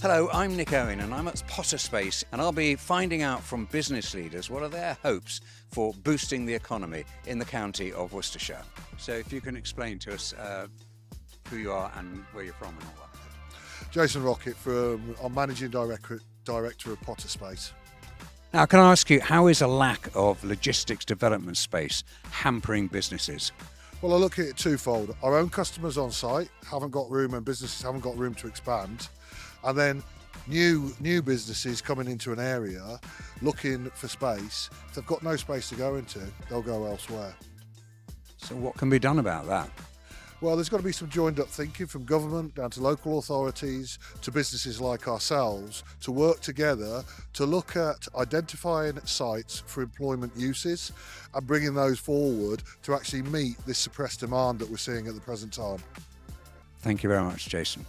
Hello, I'm Nick Owen and I'm at Potter Space and I'll be finding out from business leaders what are their hopes for boosting the economy in the county of Worcestershire. So if you can explain to us uh, who you are and where you're from and all that. Jason Rockett from I'm managing director director of Potter Space. Now, can I ask you, how is a lack of logistics development space hampering businesses? Well, I look at it twofold. Our own customers on site haven't got room, and businesses haven't got room to expand, and then new new businesses coming into an area looking for space. If they've got no space to go into, they'll go elsewhere. So, what can be done about that? Well, there's got to be some joined up thinking from government down to local authorities to businesses like ourselves to work together to look at identifying sites for employment uses and bringing those forward to actually meet this suppressed demand that we're seeing at the present time. Thank you very much, Jason.